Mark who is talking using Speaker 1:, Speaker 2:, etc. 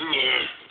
Speaker 1: Yeah.